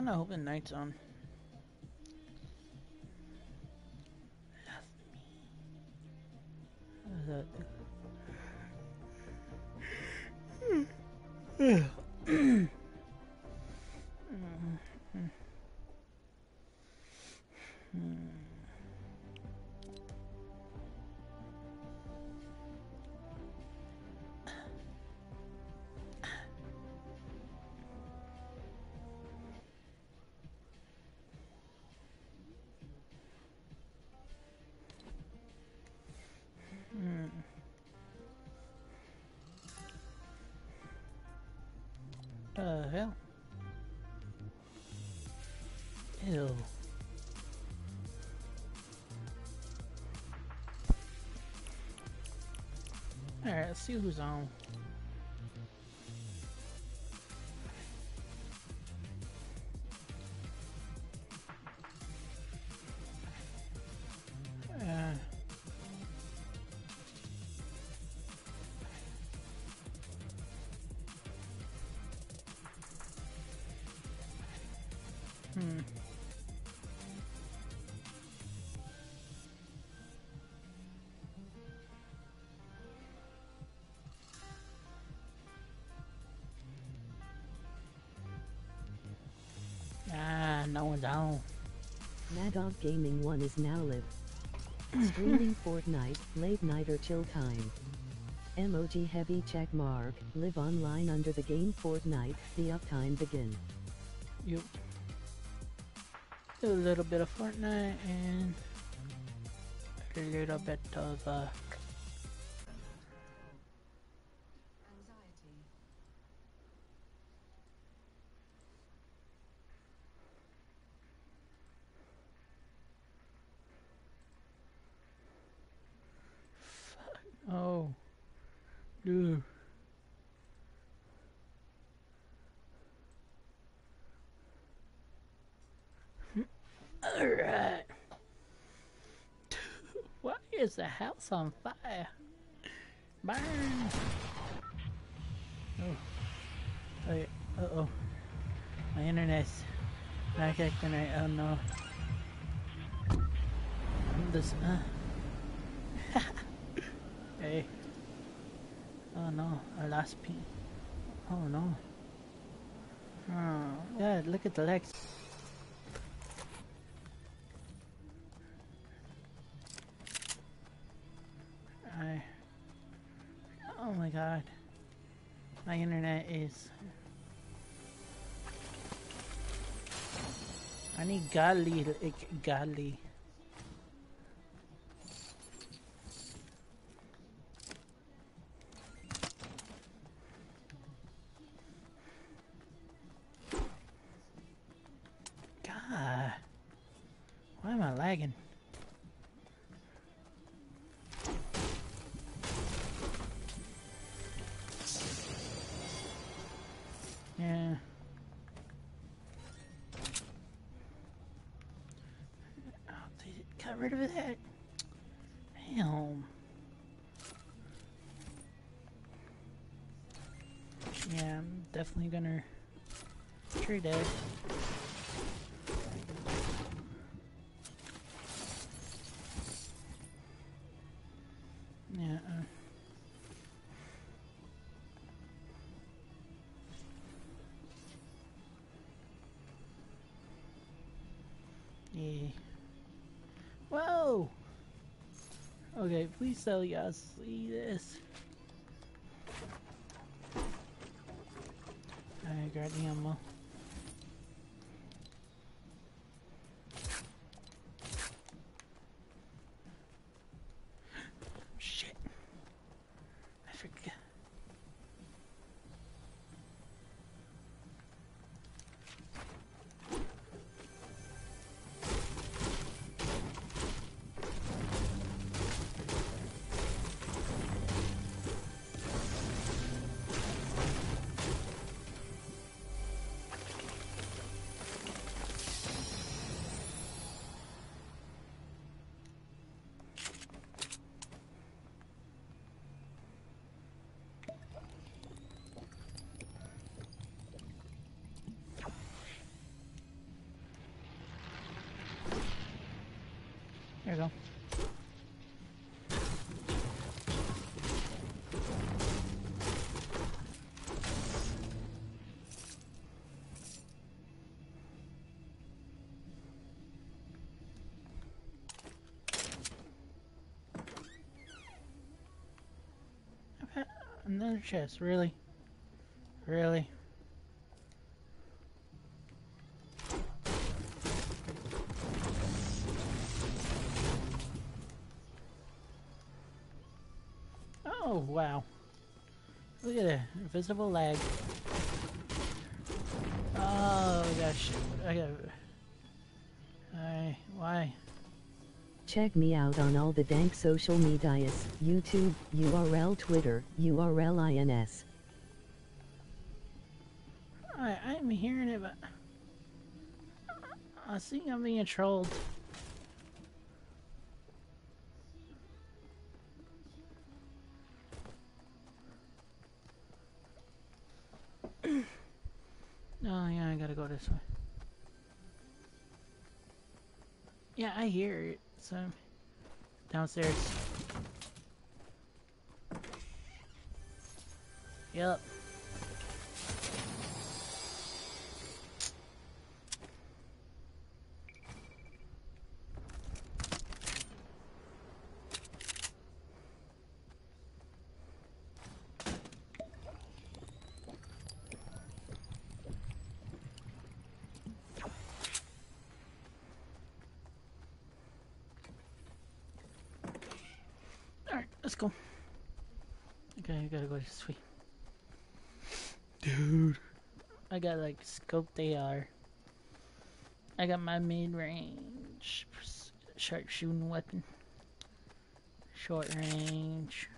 kind of hoping night's on. Love me. What is let's see who's on. Ah, no one's on. Mad Dog Gaming 1 is now live. Streaming Fortnite, late night or chill time. Emoji heavy check mark, live online under the game Fortnite, the uptime begin. Yep. A little bit of Fortnite and a little bit of uh Fuck. Oh. Dude. Alright. Why is the house on fire? Burn! Oh. Wait. Uh oh. My internet's not connecting right. Oh no. Uh. hey. Oh no. I lost P. Oh no. Oh. Yeah, look at the legs. I. Oh my god. My internet is. I need godly. like, Godly. God. Why yeah. Whoa! Okay, please tell y'all see this. Alright, grab the ammo. Go. Another chest, really? Really? Invisible lag. Oh, gosh. I got... I... Why? Check me out on all the dank social medias, YouTube, URL Twitter, URL INS. I, I'm hearing it, but... I think I'm being trolled. This way. Yeah, I hear it. So downstairs. Yep. Alright, let's go. Okay, I gotta go this way. Dude. I got like scoped AR. I got my mid range sharpshooting weapon. Short range.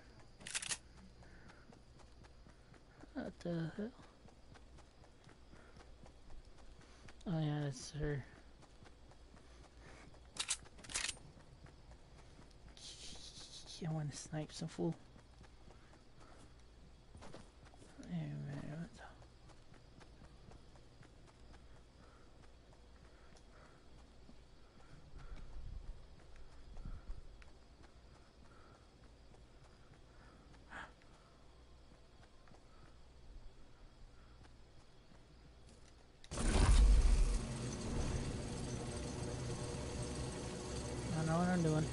What the hell? Oh yeah, that's her. I want to snipe some fool. Wait a minute, what the- I know what I'm doing.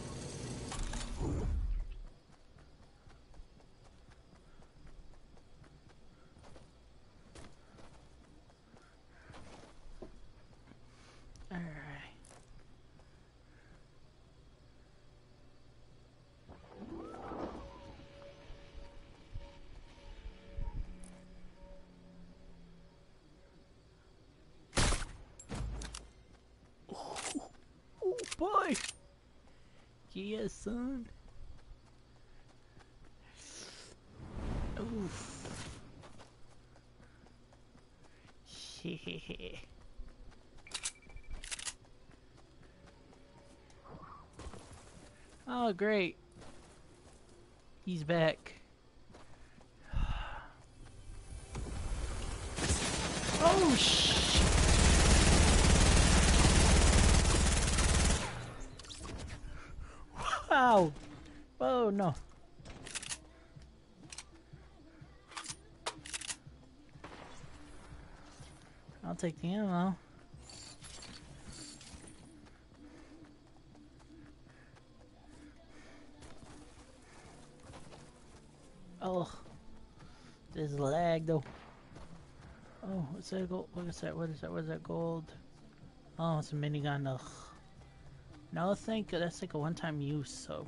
Alright. Oh boy! Yeah, son. Oof. Oh, great. He's back. Oh, sh! No. I'll take the ammo. Oh, this lag though. Oh, what's that gold? What is that? What is that? What is that gold? Oh, it's a minigun. Ugh. No, thank you. That's like a one-time use. So.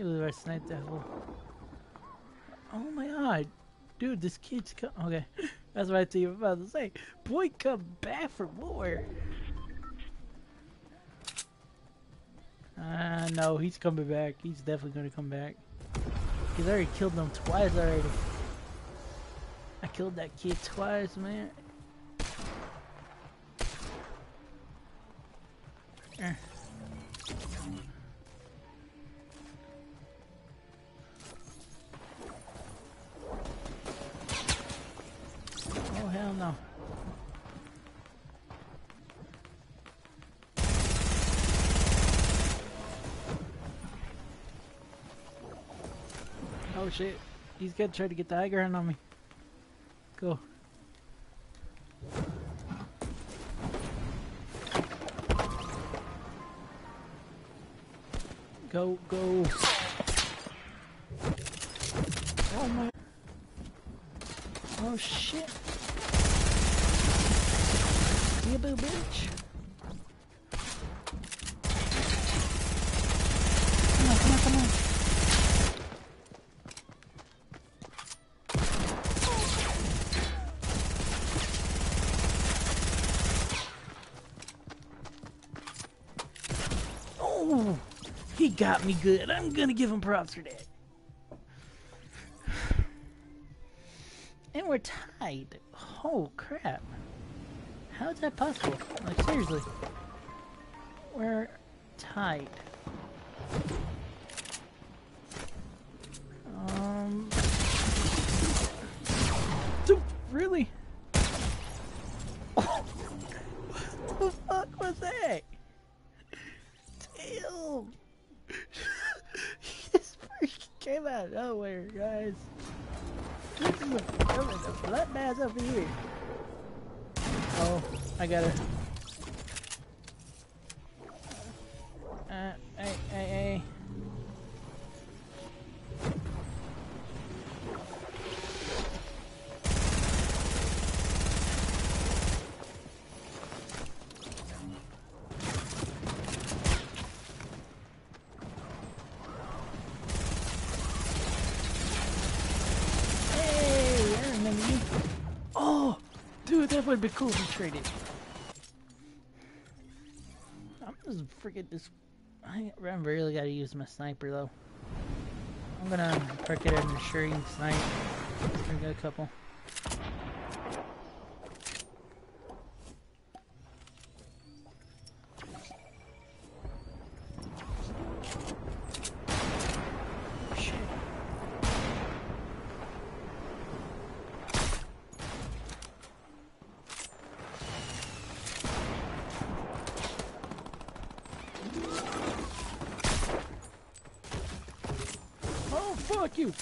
Sniped that. Oh my god, dude, this kid's come. Okay, that's what I think you about to say. Boy, come back for more. Uh, no, he's coming back. He's definitely gonna come back. He's already killed them twice already. I killed that kid twice, man. Oh shit. He's gonna try to get the high ground on me. Go. Go, go. Oh my. Oh shit. You boo bitch. Come on, come on, come on. Oh, he got me good. I'm gonna give him props for that. And we're tied. Oh crap. How is that possible? Like seriously. We're tied. Out of nowhere, guys. This is a, a bloodbath over here. Oh, I gotta. Be cool if we traded. I'm just freaking this. I I really gotta use my sniper though. I'm gonna perk it in the shooting snipe. I got a couple. Shit. Oh, fuck you!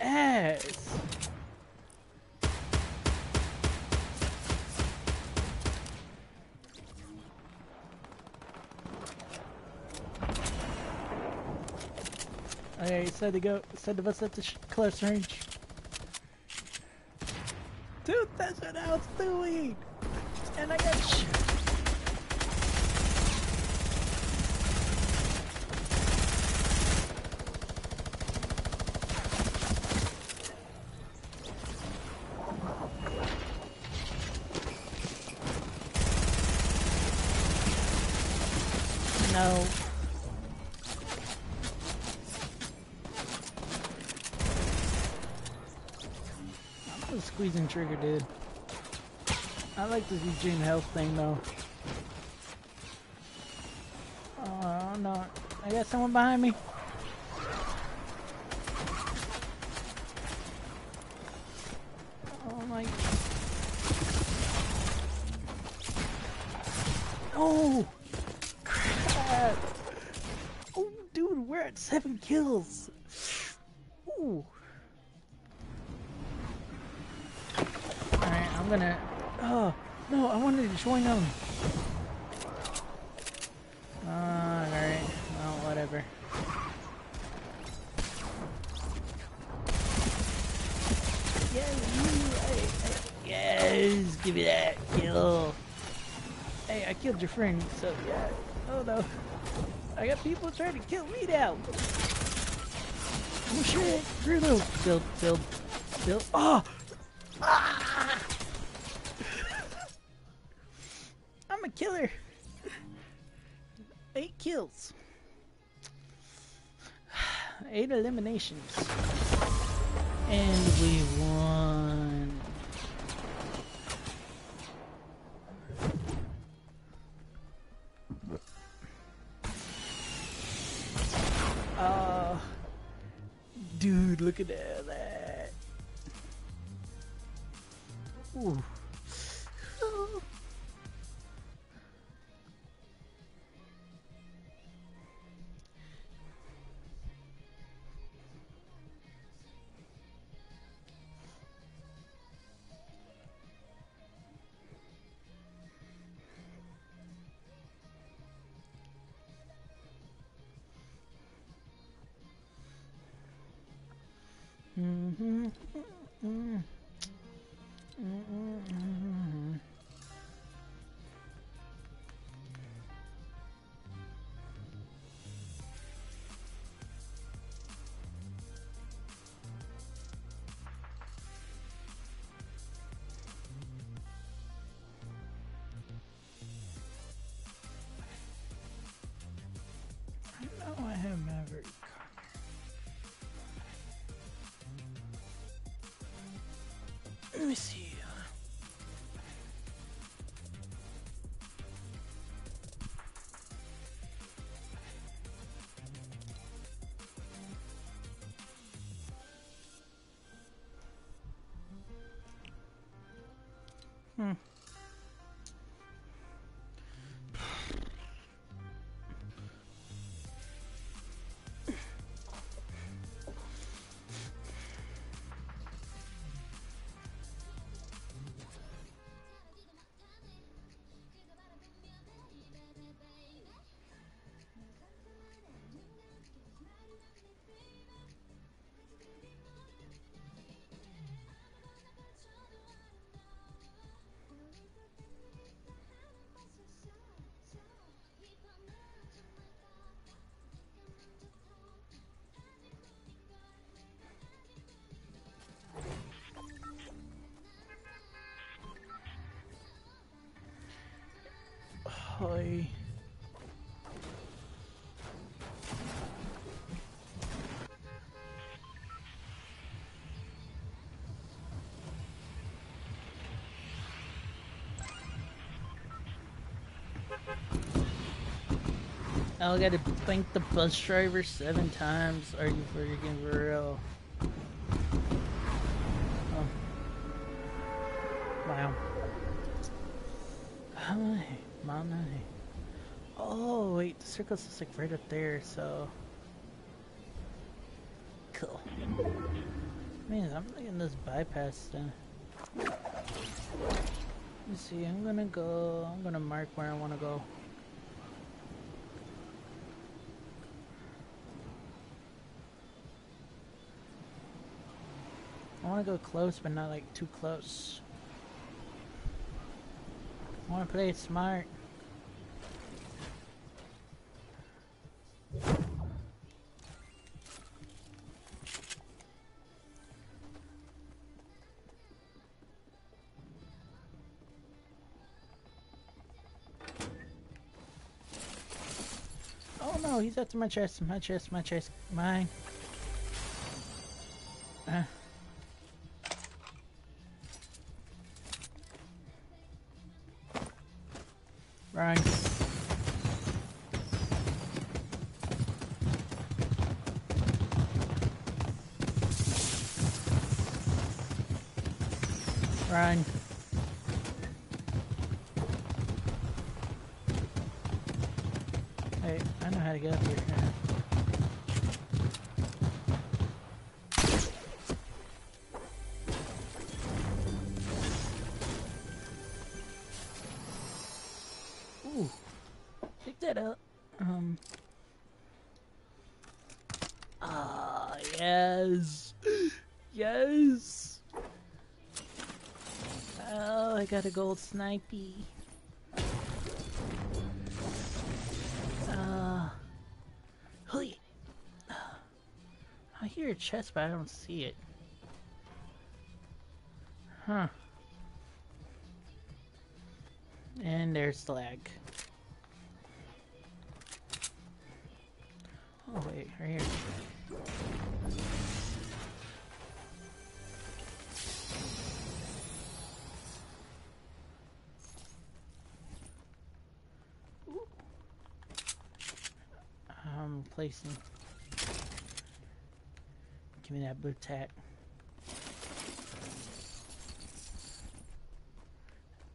Ass! Okay, said to go. Said of us at the close range. Dude, that's what I doing! And I got sh- No. Trigger, dude. I like this Eugene health thing, though. Oh, no. I got someone behind me. Oh, my... Oh! Crap! Oh, dude, we're at seven kills. Ooh. Alright, I'm gonna. Oh, no, I wanted to join them. Alright, well, whatever. Yes, give me that kill. Hey, I killed your friend, so yeah. Oh no. I got people trying to kill me now. Oh shit. Reload. Build, build, build. Oh! Ah! I'm a killer. Eight kills. Eight eliminations. And we won. Mm-hmm. Mm-hmm. Me see. Hmm. Hi. I gotta thank the bus driver seven times. Are you freaking real? Oh. Wow. Oh, wait, the circle's just like right up there, so. Cool. Man, I'm getting this bypass done. Let me see, I'm gonna go. I'm gonna mark where I wanna go. I wanna go close, but not like too close. I wanna play it smart. No, he's after my chest, my chest, my chest, mine. Uh. Got a gold snipey. Uh. I hear a chest, but I don't see it. Huh. And there's the lag. Oh wait, right here. Placing. Give me that blue tack.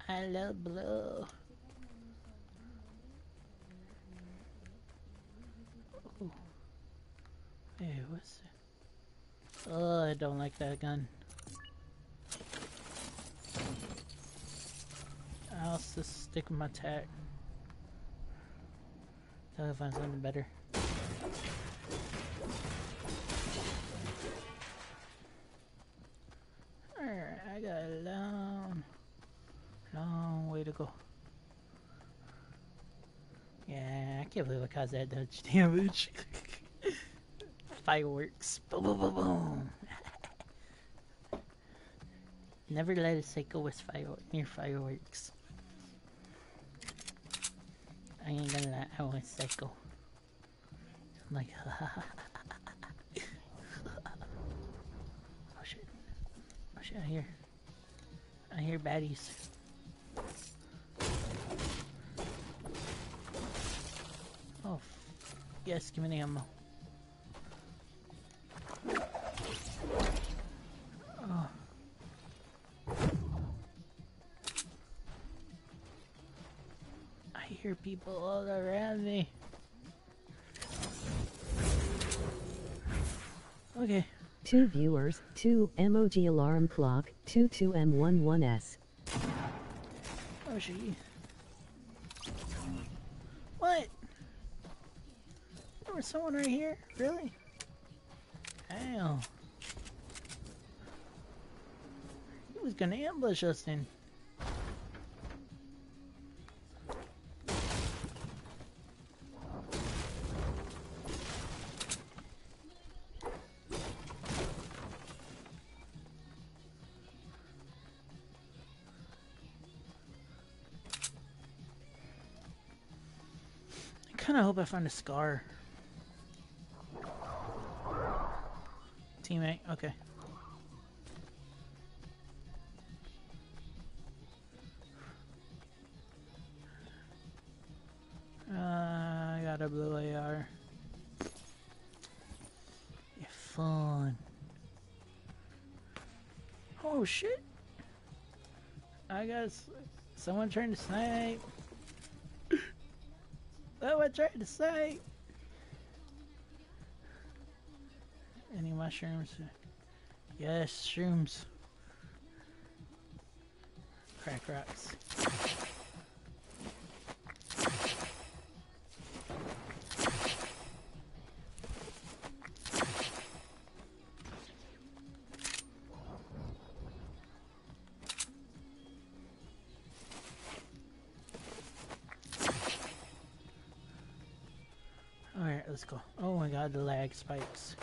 I love blue. Ooh. Hey, what's it? Oh, I don't like that gun. I'll just stick with my tack. Till I find something better. Go. Yeah, I can't believe I caused that much damage. Fireworks. Boom, boom, boom, boom. Never let a psycho with fire near fireworks. I ain't gonna let I want psycho. I'm like, oh shit. Oh shit, I hear. I hear baddies. Oh, yes, give me the ammo. Oh. I hear people all around me. Okay. Two viewers, two emoji alarm clock, two 2M11S. Oh, she. What? There was someone right here? Really? Damn. He was gonna ambush us then. I kind of hope I find a scar. Teammate, okay. Uh, I got a blue AR. Yeah, fun. Oh shit! I got s- someone trying to snipe. What I tried to say. Any mushrooms? Yes, shrooms. Crack rocks. Alright, let's go. Oh my god, the lag spikes.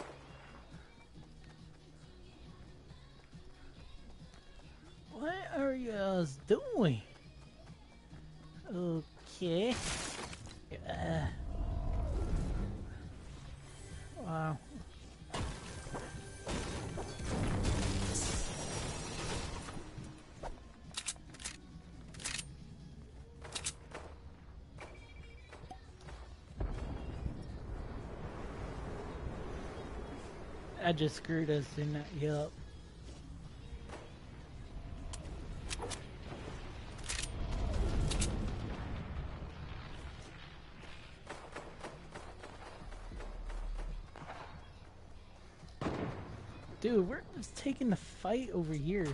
Doing? Okay. Uh, wow. I just screwed us in that. Yup. Dude, taking the fight over here.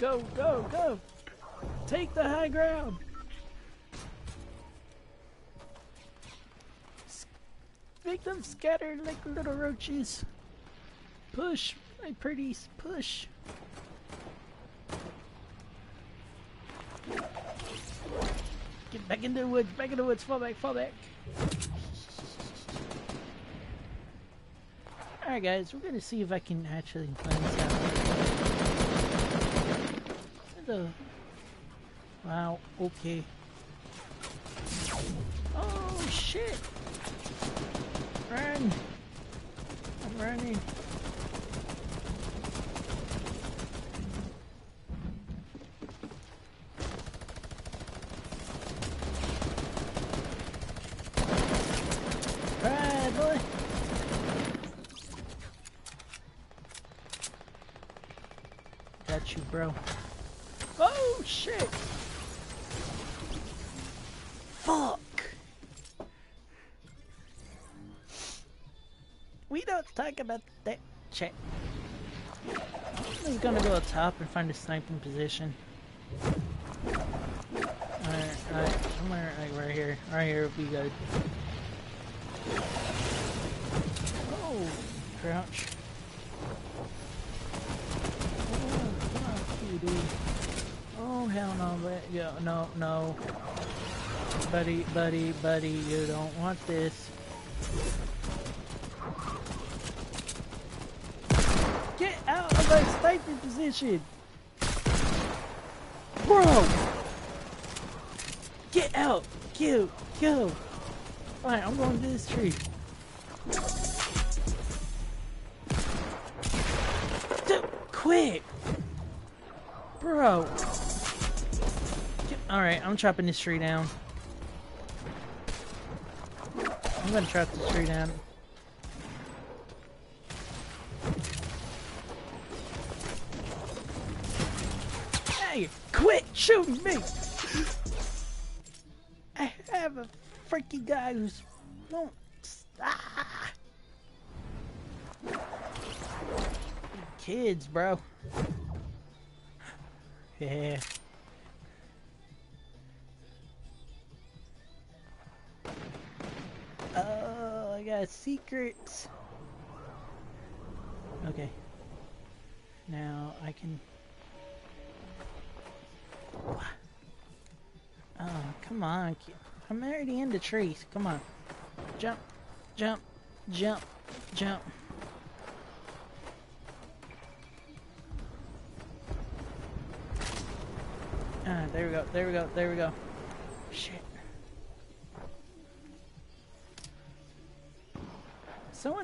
Go, go, go. Take the high ground. Make them scatter like little roaches. Push, my pretties, push. Get back in the woods, back in the woods, fall back, fall back. Alright guys, we're gonna see if I can actually find this out the... Wow, okay. Oh, shit! Run! I'm running. you, bro. Oh, shit! Fuck! We don't talk about that shit. I'm gonna go up top and find a sniping position. Alright, alright, somewhere like right here. Right here would be good. Oh, crouch. Oh, fuck you, dude. Oh, hell no, let go. No, no. Buddy, buddy, buddy, you don't want this. Get out of my sniping position! Bro! Get out! Go! Go! Alright, I'm going to this tree. Dude, quit! Bro! Alright, I'm chopping this tree down. I'm gonna chop this tree down. Hey, quit shooting me! I have a freaky guy who's won't ah. Kids, bro. Yeah. Secrets. Okay. Now I can. Oh, come on. I'm already in the trees. Come on. Jump, jump, jump, jump. Ah, there we go, there we go, there we go.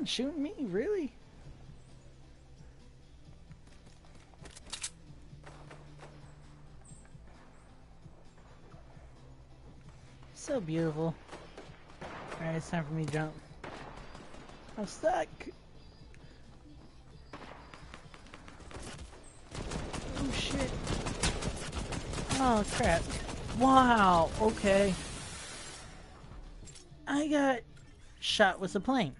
Shooting me? Really? So beautiful. Alright, it's time for me to jump. I'm stuck! Oh shit. Oh crap. Wow, okay. I got shot with a plane.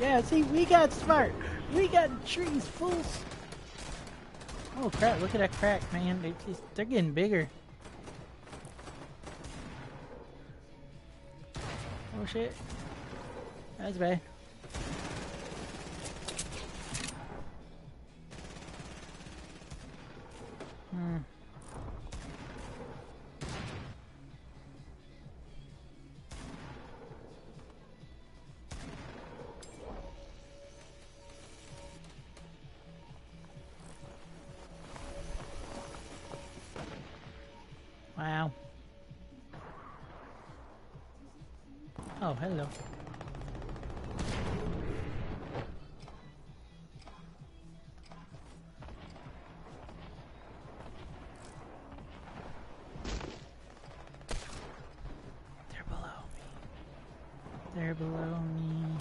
Yeah, see, we got smart. We got trees full. Oh crap! Look at that crack, man. They just, they're getting bigger. Oh shit. That's bad. Me.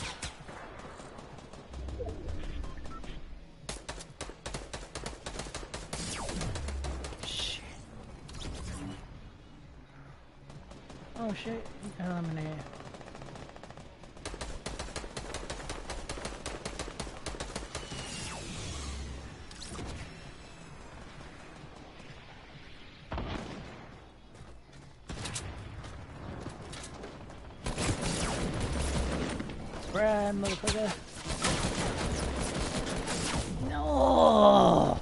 Shit. Oh shit, eliminate. No!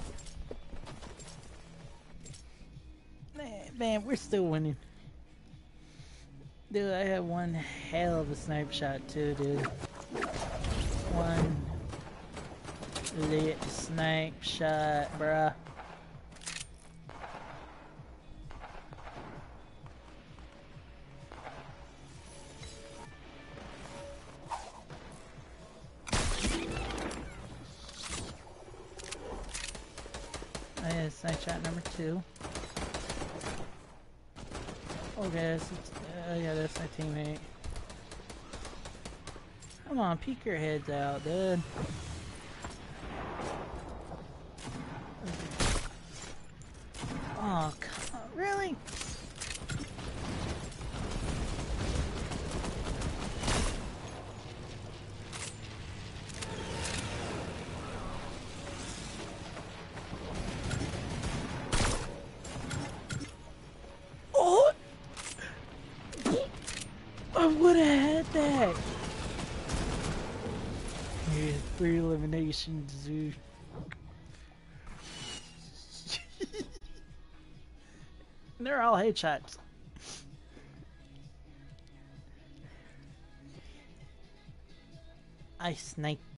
Man, man, we're still winning. Dude, I had one hell of a snipe shot too, dude. One lit snipe shot, bruh. I had snipe shot number two. Okay, that's, uh, yeah, that's my teammate. Come on, peek your heads out, dude. They're all headshots. I sniped